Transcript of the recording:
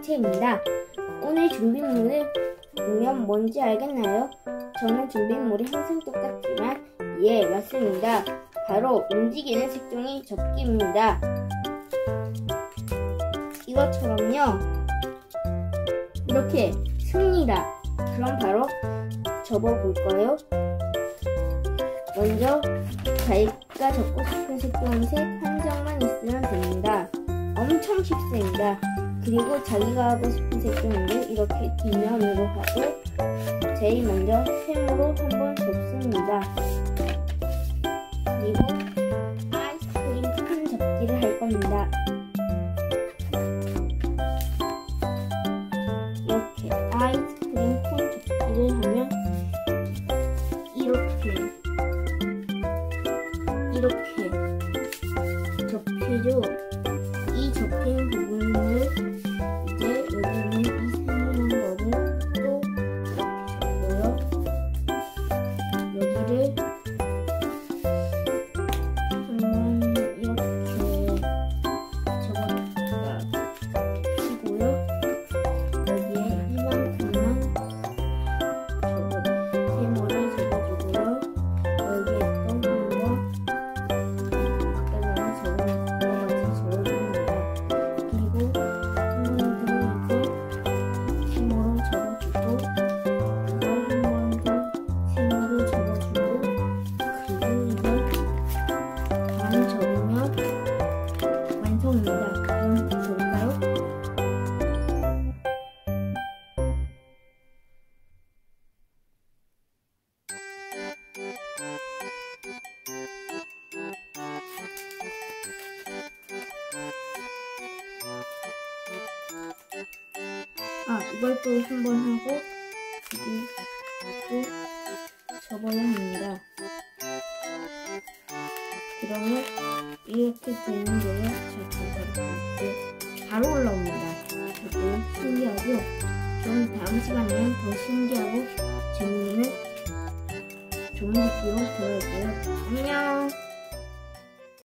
이채입니다. 오늘 준비물을 보면 뭔지 알겠나요? 저는 준비물이 항상 똑같지만 예, 맞습니다. 바로 움직이는 색종이 접기입니다. 이것처럼요. 이렇게 승리다. 그럼 바로 접어볼까요? 먼저 자기가 접고 싶은 색종이 색 한 장만 있으면 됩니다. 그리고 자기가 하고 싶은 색종이를 이렇게 뒷면으로 하고 제일 먼저 펜으로 한번 접습니다. 그리고 아이스크림 큰 접기를 할 겁니다. 이렇게 아이스크림 콘 접기를 하면 이렇게 이렇게 접히죠. 이 접힌 부분 아, 이걸 또 한 번 하고 여기 또 접어야 합니다. 그러면 이렇게 되는데요. 자, 이렇게 바로 올라옵니다. 이것도 신기하죠? 그럼 다음 시간에는 더 신기하고 재미있는 video 보여드릴게요. 안녕!